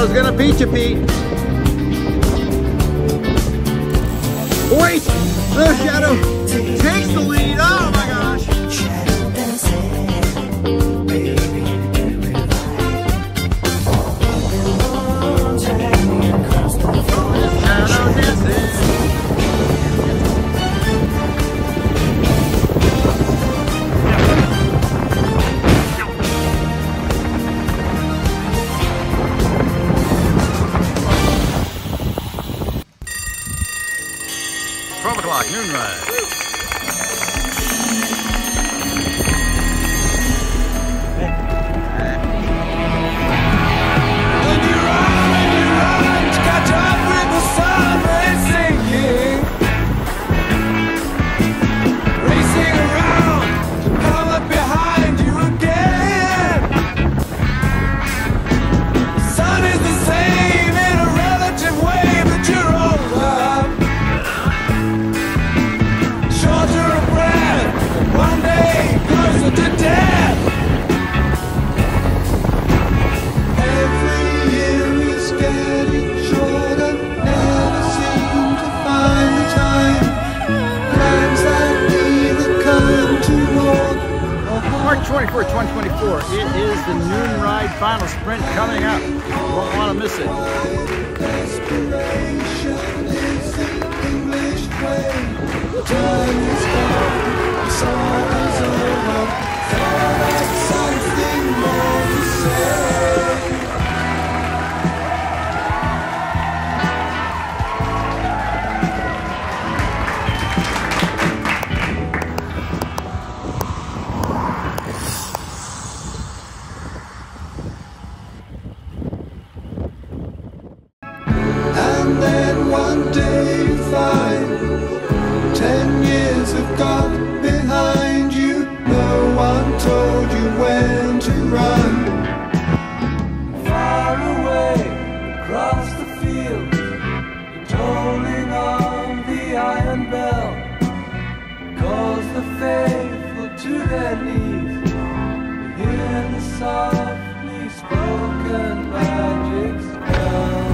I was gonna beat you, Pete. Wait! The Shadow takes the lead. Oh 12 o'clock, noon ride. 24, 2024. It is the noon ride final sprint coming up. You won't want to miss it. softly spoken magic spell.